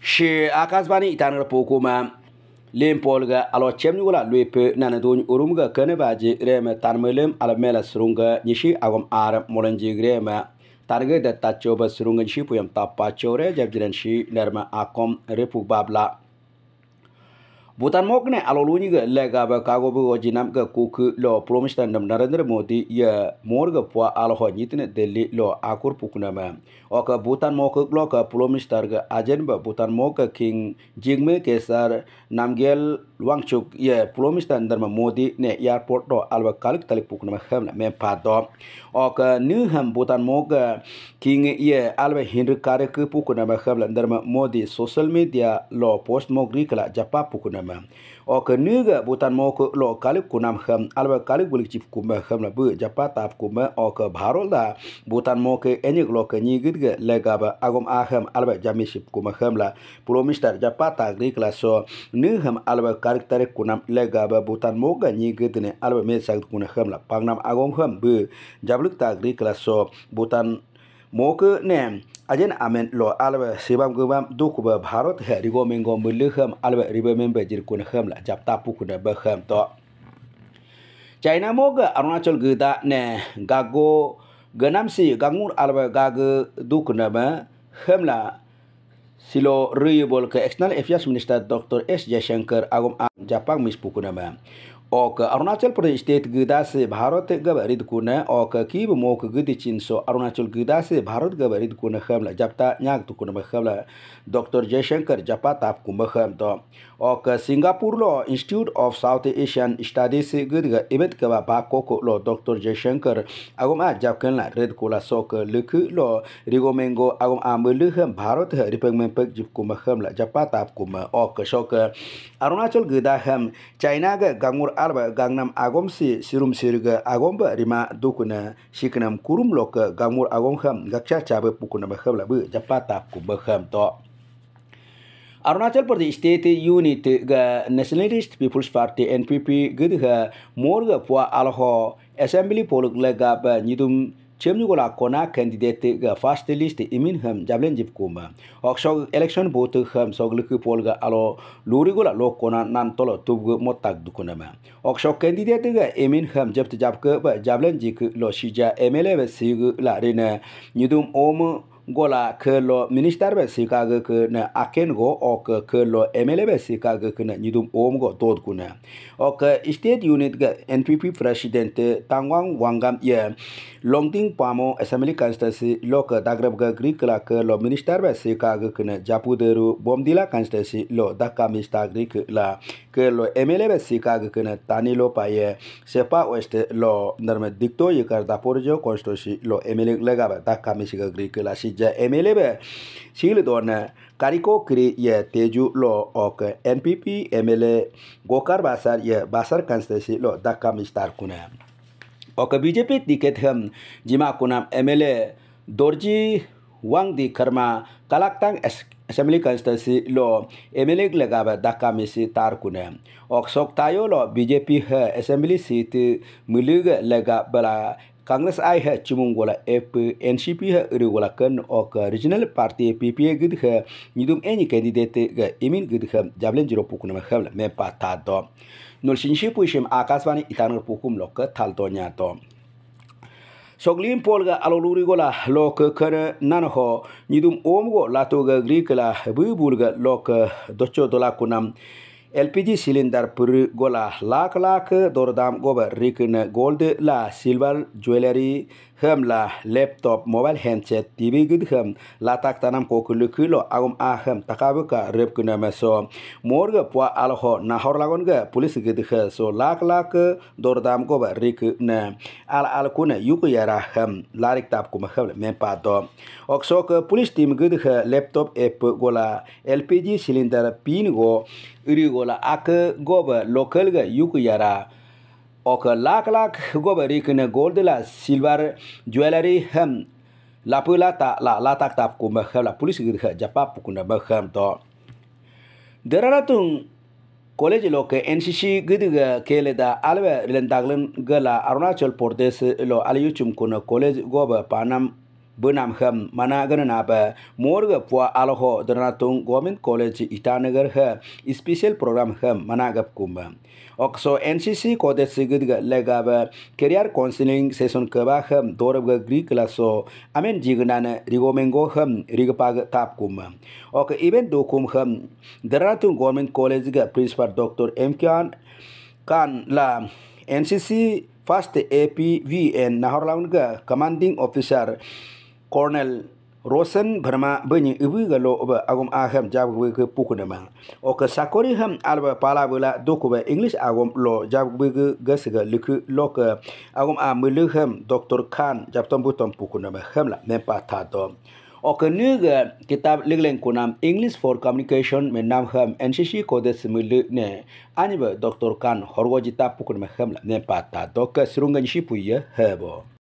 shi akazbani itanir pokuma lempolga alo chemnyugula lwepe nanadoni orumga kanebaji rema tanmelem alamela surunga nishi agom ar molanji grema targa da tachoba surunga nishi puyam tapachore jabjiran shi lerma akom repubabla repuk babla Butan mokne aloluni ga lega ba kago bu jinam ga kuk lo promistan nam Narendra Modi ya morga pwa alho nyitne Delhi lo akur pukuna ma oka Butan mok lo ka promistar ga ajen ba Butan mok king jingme kesar namgel wangchuk ya promistan darma Modi ne airport do alba kalik talik pukuna ma ham na me pado oka nu ham Butan mok king ya alba hindu kare ke pukuna ma ham darma Modi social media lo post mok rikala japa pukuna ma o ke nuga butan mo ko lo kali kunam kham alba kali gulik chip kuma kham la bu japa tap kuma o ke bharol da butan mo ke enyik lo ke ni gid ge lega ba agom a kham alba jami ship kuma kham la pro mister japa ta gri kla so nu ham alba kalik tare kunam lega ba butan mo ga ni gid ne alba me sak kuna kham la pangnam agom kham bu jablik ta gri kla so butan mo ke nem ajen amen lo alba sebam gubam dukuba bharot he rigo mengo mulham alba riba membe jir kun kham la tapu kuna ba kham to. China moga arunachal gida ne gago ganam si gangur alba gag dukuna ba kham la silo riyebol ke external affairs minister dr s. Jaishankar agum japang mispukuna ba ओक Arunachal Pradesh state गदा से भारत गब रिद कुन अक कीब मोक गद चीन सो अरुणाचल गदा से भारत गब रिद कुन खमला जबता न्याग तु कुन खमला डॉक्टर जयशंकर जपा ताप कुम खम तो ओक Singapore low institute of south Asian studies से गद ग इबत कबा बा कोको लो डॉक्टर जयशंकर, अगम आ जबकनला रेड कोला सोक लिख लो रिगोमेंगो अगम आ मलु हम भारत रिपंग में पक जिप कुम खमला जपा ताप कुम ओक शोक अरुणाचल गदा हम, चाइना ग गंगुर alba gangnam agom si sirum sirga agom ba rima dukuna shiknam kurum lok gamur agom kham gakcha chabe pukuna ba khabla bu japata ku ba to. Pradesh State Unit ga Nationalist People's Party NPP gidha morga pwa alho assembly ba nyidum chemni gola kona candidate ga first list imin ham jablen jip kuma so election vote ham soglik pol ga alo luri gola lo kona nan tolo tub motak dukuna ma oksog candidate ga imin ham jabt jab ka jablen jik lo shija mla ba sig la rena nidum om gola ke lo minister be sika ga ke na aken go ok ke lo mla be sika ga ke na nyidum om go tod kuna ok state unit ga npp president tangwang wangam ye longting pamo assembly constituency lo ke dagrab ga gri kla ke lo minister be sika ga ke na japu deru bomdila constituency lo dakka mista gri la ke lo mla be sika ga ke na tani lo pa ye sepa west lo narme dikto ye kar da porjo constituency lo mla lega ba dakka mista gri ke la si ज MLA बे। शील दोने कारिको क्री ये तेजू लो ओक NPP MLA Gokar Basar ये बासर कंस्टेंसी लो दक्का मिस्टार कुने। ओके बीजेपी टिकट हम, जिमा कुनाम MLA Dorjee Wangdi Kharma Kalaktang assembly constituency लो एमएलए लगा बे दक्का तार कुने। ओक सोक तायो लो बीजेपी है असेंबली सीट मिलीग लगा बला कांग्रेस आई है चिमुंग गोला एप एनसीपी है अरे गोला कन और रीजनल पार्टी पीपीए गिद है निदुम एनी कैंडिडेट ग इमिन गिद है जाबलेन जीरो पुकुन में खबल में पाता दो नुल सिंशी पुइशम आकाशवाणी इतान पुकुम लोक थाल तो nya to soglin polga aloluri gola lok kare nan ho nidum omgo latoga grikla bubulga lok docho dola kunam LPG cylinder per gola lak lak dordam goba rikin gold la silver jewelry hem la laptop mobile handset TV gid hem la tak tanam ko kulu kilo agum a hem takabu ka rep kuna meso morga pwa alho na hor lagon ga police gid he so lak lak dordam goba rik na al al kuna yuku yara hem larik tap kuma hem men pa do. Okso ke police team gid he laptop app gola LPG cylinder pin go iri gola ak goba local ga yuku yara ok lak lak. Goba rikne gold la silver jewelry hem. La pula ta la la tak tap ku ma la police gid japa pukuna ba ham to. Deraratung college lo ke ncc ga kele da alwe rilen daglen gala arunachal pradesh lo बनाम हम मनागन नाप ब मोर्ग पुआ आलहो Danatung government college Itanagar है special programme हम मनागप कुम ऑक्सो एनसीसी कॉलेज से लेगा ब करियर काउंसिलिंग सेशन कबा हम दौरब ग्री क्लासो अमेन जिगनान रिगोमेंगो हम रिगपाग ताप कुम ओक इवेंट दो कुम हम दनातुंग गवर्नमेंट कॉलेज ग प्रिंसिपल डॉक्टर एम क्यान कान ला NCC first A P V N Nahorlaun commanding officer APVN Nahorlaun ga Commanding Officer Colonel Rosen Burma bunyi ibu galo ba agum aham jab gue ke pukuna ma o ke sakori ham alba pala bula doku ba English agum lo jab gue ke gasiga liku lo ke agum a mulu ham Dr. Khan jab tom butom pukuna ma ham la mempa ta do o ke nuga kitab ligleng kunam English for Communication me nam ham NCC kode simulu ne ani ba Dr. Khan horgo jita pukuna ma ham la mempa ta do ke surungan shipu ya hebo